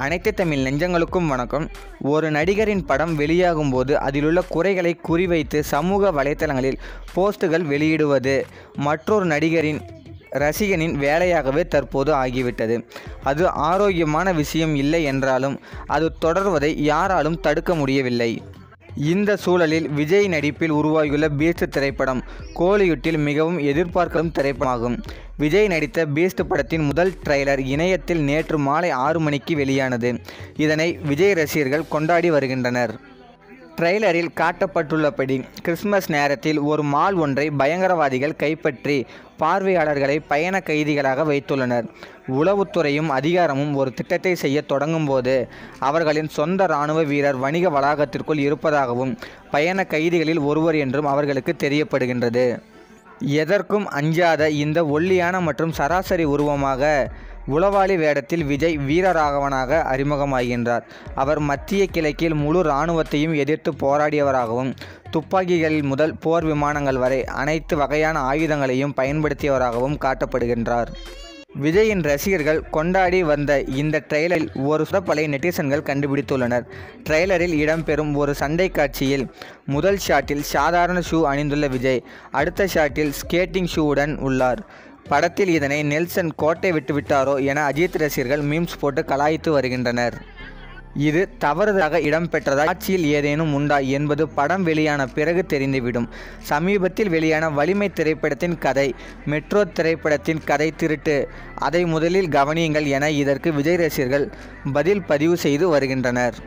அனைத்து தமிழ் நெஞ்சங்களுக்கும் வணக்கம். ஒரு நடிகரின் படம் வெளியாகும் போது அதிலுள்ள குறைகளை குறிவைத்து சமூக வலைத்தளங்களில் போஸ்ட்டுகள் வெளியிடுவது மற்றொரு நடிகரின் ரசிகனின் வேலையாகவே தற்போது ஆகிவிட்டது. அது ஆரோக்கியமான விஷயம் இல்லை என்றாலும் அது தொடர்வதை யாராலும் தடுக்க முடியவில்லை. இந்த சூழலில் விஜய் நடிப்பில் உருவாகியுள்ள பீஸ்ட் திரைப்படம் கோலிவுட்டில் மிகவும் எதிர்பார்க்கும் திரைப்படமாகும். விஜய் நடித்த பீஸ்ட் படத்தின் முதல் ட்ரெய்லர் இணையத்தில் நேற்று மாலை ஆறு மணிக்கு வெளியானது. இதனை விஜய் ரசிகர்கள் கொண்டாடி வருகின்றனர். ட்ரெய்லரில் காட்டப்பட்டுள்ளபடி கிறிஸ்மஸ் நேரத்தில் ஒரு மால் ஒன்றை பயங்கரவாதிகள் கைப்பற்றி பார்வையாளர்களை பயண கைதிகளாக வைத்துள்ளனர். உளவுத்துறையும் அதிகாரமும் ஒரு திட்டத்தை செய்ய தொடங்கும்போது அவர்களின் சொந்த இராணுவ வீரர் வணிக வளாகத்திற்குள் இருப்பதாகவும் பயண கைதிகளில் ஒருவர் என்றும் அவர்களுக்கு தெரியப்படுகின்றது. எதற்கும் அஞ்சாத இந்த ஒல்லியான மற்றும் சராசரி உருவமாக உளவாளி வேடத்தில் விஜய் வீரராகவனாக அறிமுகமாகின்றார். அவர் மத்திய கிழக்கில் முழு இராணுவத்தையும் எதிர்த்து போராடியவராகவும் துப்பாக்கிகள் முதல் போர் விமானங்கள் வரை அனைத்து வகையான ஆயுதங்களையும் பயன்படுத்தியவராகவும் காட்டப்படுகின்றார். விஜயின் ரசிகர்கள் கொண்டாடி வந்த இந்த ட்ரெய்லரில் ஒரு சுடப்பலை நெட்டிசன்கள் கண்டுபிடித்துள்ளனர். ட்ரெய்லரில் இடம்பெறும் ஒரு சண்டை காட்சியில் முதல் ஷாட்டில் சாதாரண ஷூ அணிந்துள்ள விஜய் அடுத்த ஷாட்டில் ஸ்கேட்டிங் ஷூவுடன் உள்ளார். படத்தில் இதனை நெல்சன் கோட்டை விட்டுவிட்டாரோ என அஜித் ரசிகர்கள் மீம்ஸ் போட்டு கலாய்த்து வருகின்றனர். இது தவறுதலாக இடம்பெற்றதா ஆட்சியில் ஏதேனும் உண்டா என்பது படம் வெளியான பிறகு தெரிந்துவிடும். சமீபத்தில் வெளியான வலிமை திரைப்படத்தின் கதை மெட்ரோ திரைப்படத்தின் கதை திருட்டு அதை முதலில் கவனியுங்கள் என இதற்கு விஜய் ரசிகர்கள் பதில் பதிவு செய்து வருகின்றனர்.